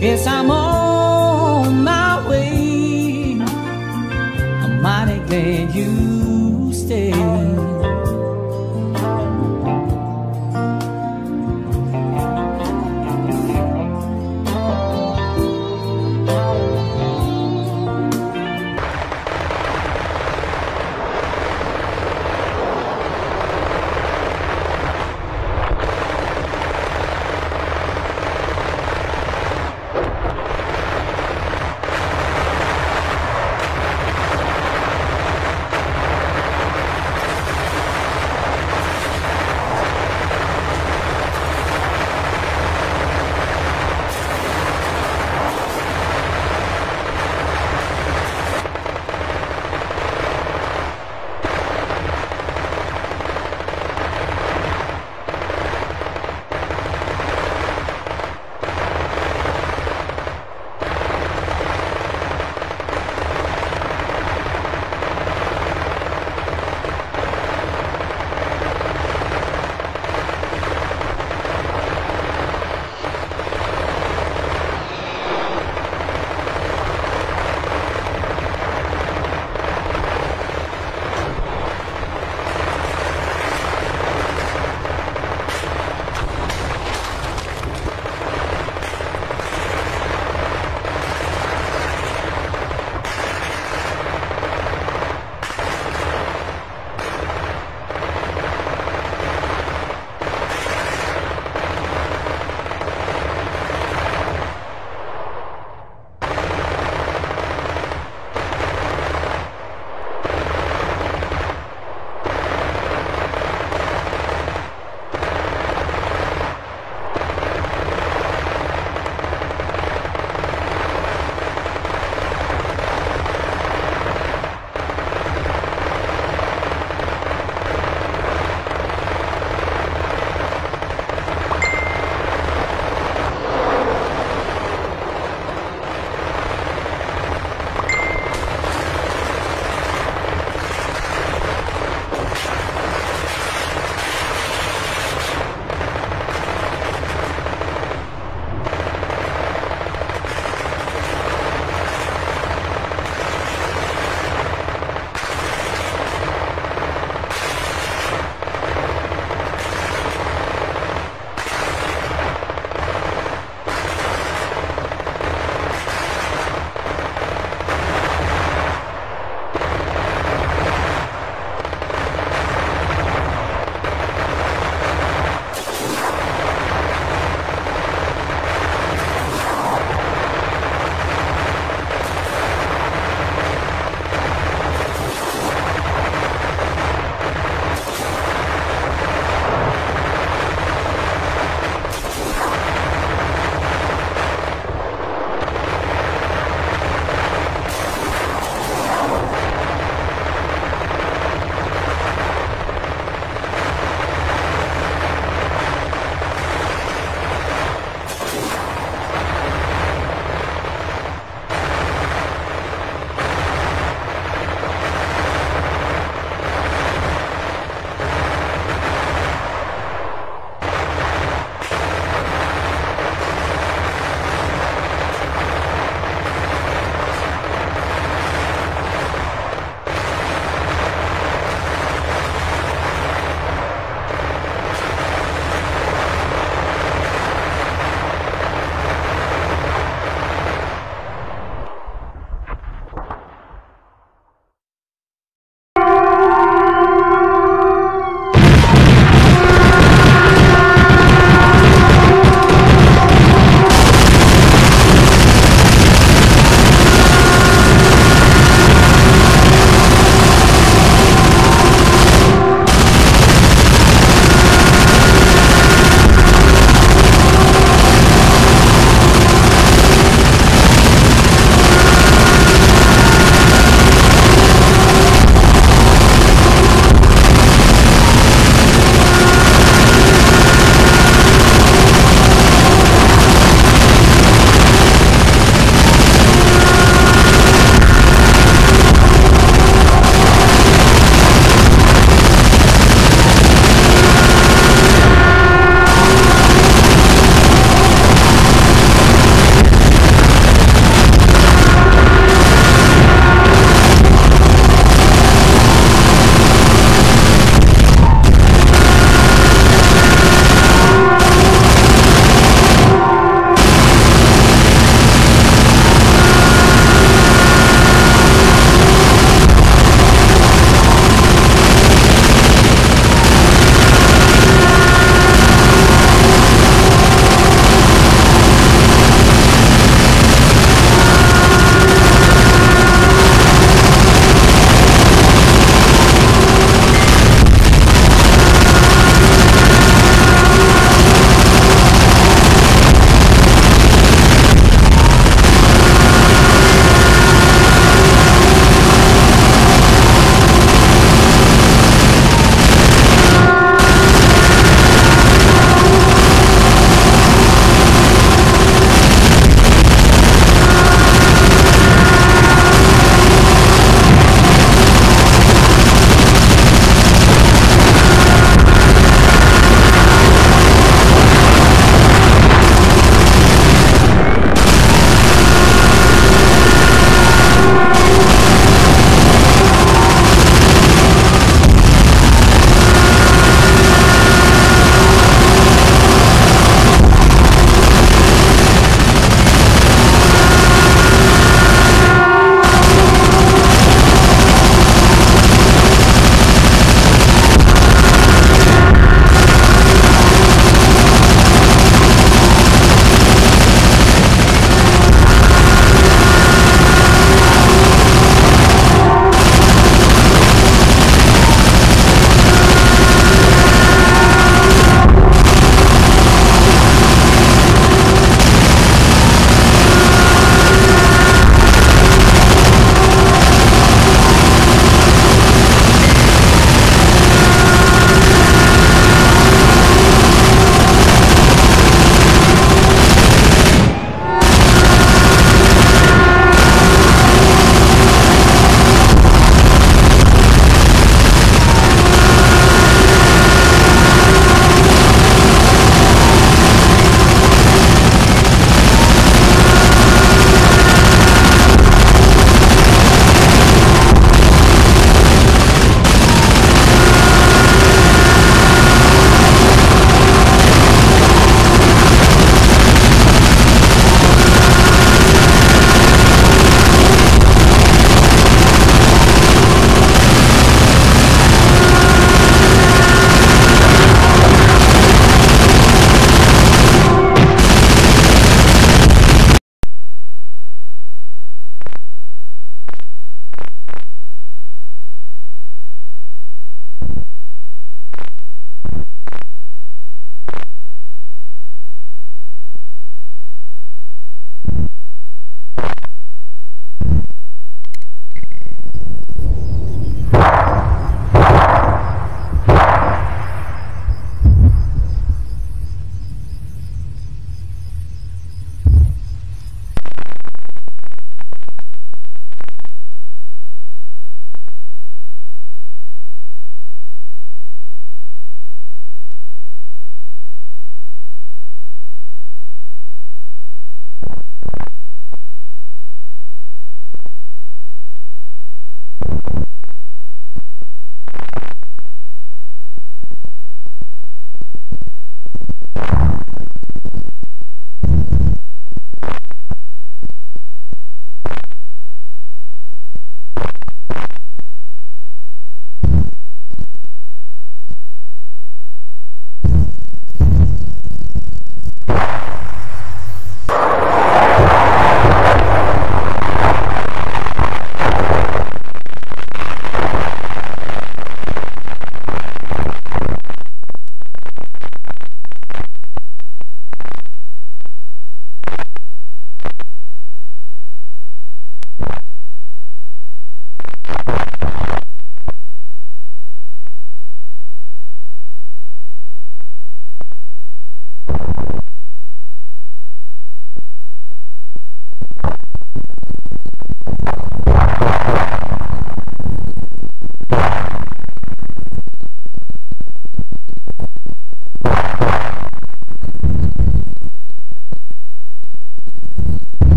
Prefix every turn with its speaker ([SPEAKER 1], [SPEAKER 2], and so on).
[SPEAKER 1] Yes,